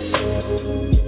Thank you.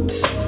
Thank you.